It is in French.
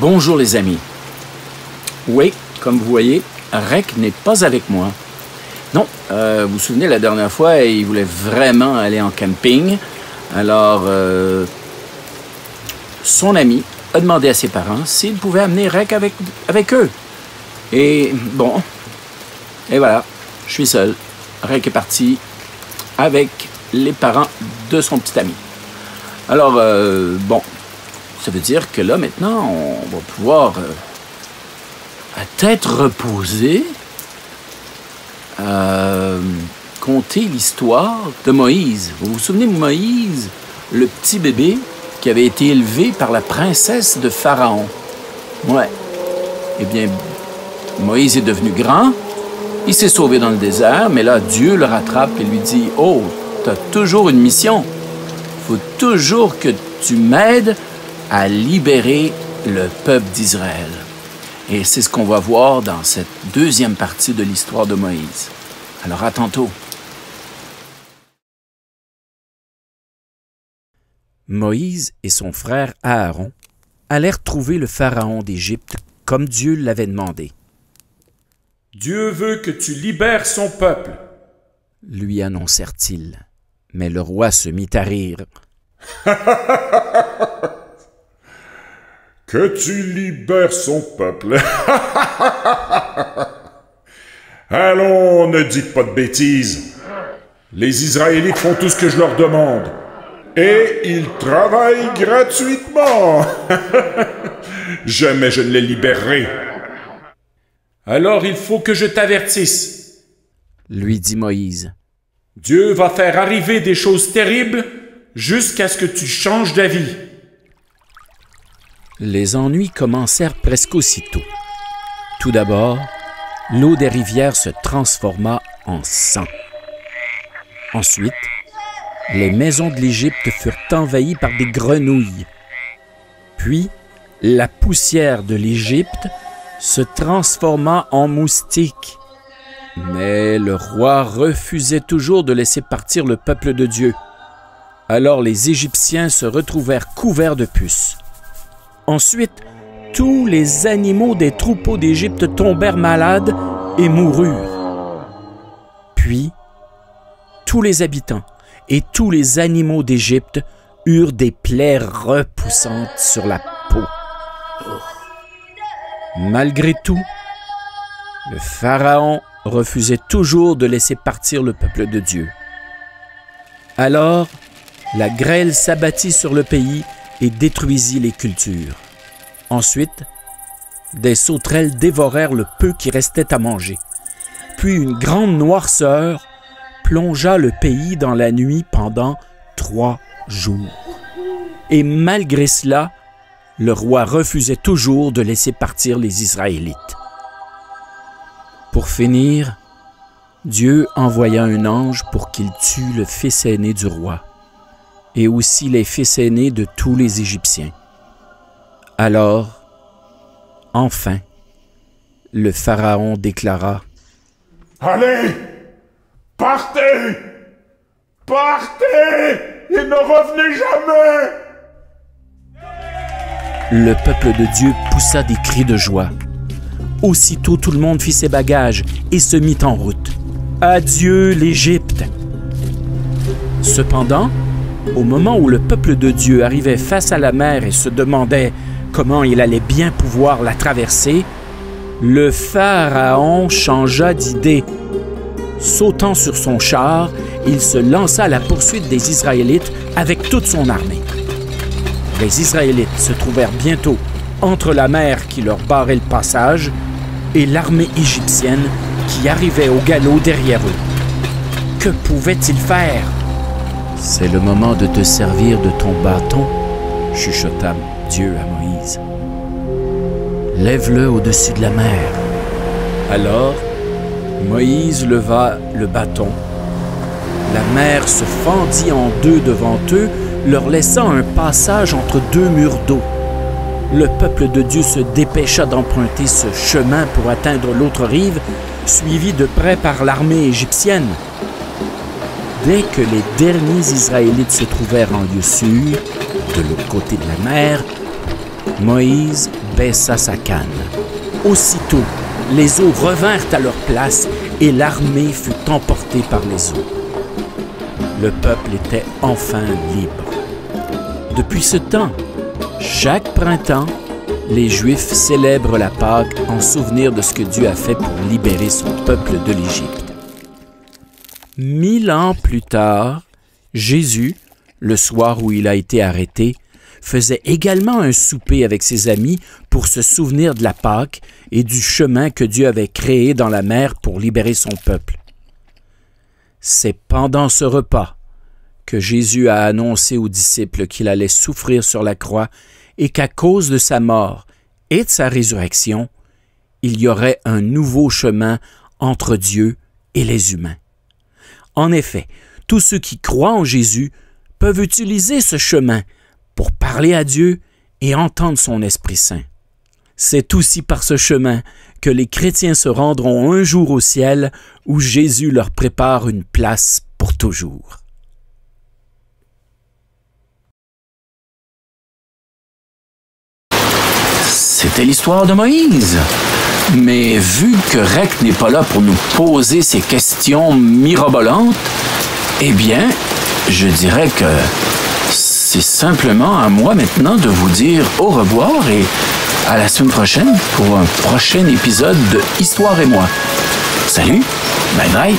Bonjour les amis. Oui, comme vous voyez, Rec n'est pas avec moi. Non, euh, vous vous souvenez, la dernière fois, il voulait vraiment aller en camping. Alors, euh, son ami a demandé à ses parents s'il pouvait amener Rec avec, avec eux. Et bon, et voilà, je suis seul. Rec est parti avec les parents de son petit ami. Alors, euh, bon, ça veut dire que là, maintenant, on va pouvoir, euh, à tête reposée, euh, conter l'histoire de Moïse. Vous vous souvenez de Moïse, le petit bébé qui avait été élevé par la princesse de Pharaon? Ouais. Eh bien, Moïse est devenu grand, il s'est sauvé dans le désert, mais là, Dieu le rattrape et lui dit, Oh, tu as toujours une mission. Il faut toujours que tu m'aides à libérer le peuple d'Israël. Et c'est ce qu'on va voir dans cette deuxième partie de l'histoire de Moïse. Alors à tantôt. Moïse et son frère Aaron allèrent trouver le Pharaon d'Égypte comme Dieu l'avait demandé. Dieu veut que tu libères son peuple, lui annoncèrent-ils. Mais le roi se mit à rire. que tu libères son peuple. Allons, ne dites pas de bêtises. Les Israélites font tout ce que je leur demande. Et ils travaillent gratuitement. Jamais je ne les libérerai. Alors il faut que je t'avertisse, lui dit Moïse. Dieu va faire arriver des choses terribles jusqu'à ce que tu changes d'avis. Les ennuis commencèrent presque aussitôt. Tout d'abord, l'eau des rivières se transforma en sang. Ensuite, les maisons de l'Égypte furent envahies par des grenouilles. Puis, la poussière de l'Égypte se transforma en moustique. Mais le roi refusait toujours de laisser partir le peuple de Dieu. Alors les Égyptiens se retrouvèrent couverts de puces. Ensuite, tous les animaux des troupeaux d'Égypte tombèrent malades et moururent. Puis, tous les habitants et tous les animaux d'Égypte eurent des plaies repoussantes sur la peau. Malgré tout, le Pharaon refusait toujours de laisser partir le peuple de Dieu. Alors, la grêle s'abattit sur le pays et détruisit les cultures. Ensuite, des sauterelles dévorèrent le peu qui restait à manger. Puis une grande noirceur plongea le pays dans la nuit pendant trois jours. Et malgré cela, le roi refusait toujours de laisser partir les Israélites. Pour finir, Dieu envoya un ange pour qu'il tue le fils aîné du roi, et aussi les fils aînés de tous les Égyptiens. Alors, enfin, le Pharaon déclara Allez, partez, partez, et ne revenez jamais. Le peuple de Dieu poussa des cris de joie. Aussitôt tout le monde fit ses bagages et se mit en route. Adieu l'Égypte. Cependant, au moment où le peuple de Dieu arrivait face à la mer et se demandait comment il allait bien pouvoir la traverser, le Pharaon changea d'idée. Sautant sur son char, il se lança à la poursuite des Israélites avec toute son armée. Les Israélites se trouvèrent bientôt entre la mer qui leur barrait le passage et l'armée égyptienne qui arrivait au galop derrière eux. Que pouvaient-ils faire? C'est le moment de te servir de ton bâton, chuchota Dieu à Moïse. Lève-le au-dessus de la mer. Alors, Moïse leva le bâton. La mer se fendit en deux devant eux, leur laissant un passage entre deux murs d'eau. Le peuple de Dieu se dépêcha d'emprunter ce chemin pour atteindre l'autre rive, suivi de près par l'armée égyptienne. Dès que les derniers Israélites se trouvèrent en lieu sûr, de l'autre côté de la mer, Moïse baissa sa canne. Aussitôt, les eaux revinrent à leur place et l'armée fut emportée par les eaux. Le peuple était enfin libre. Depuis ce temps, chaque printemps, les Juifs célèbrent la Pâque en souvenir de ce que Dieu a fait pour libérer son peuple de l'Égypte. Mille ans plus tard, Jésus, le soir où il a été arrêté, faisait également un souper avec ses amis pour se souvenir de la Pâque et du chemin que Dieu avait créé dans la mer pour libérer son peuple. C'est pendant ce repas que Jésus a annoncé aux disciples qu'il allait souffrir sur la croix et qu'à cause de sa mort et de sa résurrection, il y aurait un nouveau chemin entre Dieu et les humains. En effet, tous ceux qui croient en Jésus peuvent utiliser ce chemin pour parler à Dieu et entendre son Esprit Saint. C'est aussi par ce chemin que les chrétiens se rendront un jour au ciel où Jésus leur prépare une place pour toujours. C'était l'histoire de Moïse. Mais vu que Rec n'est pas là pour nous poser ces questions mirobolantes, eh bien, je dirais que c'est simplement à moi maintenant de vous dire au revoir et à la semaine prochaine pour un prochain épisode de Histoire et moi. Salut, bye bye.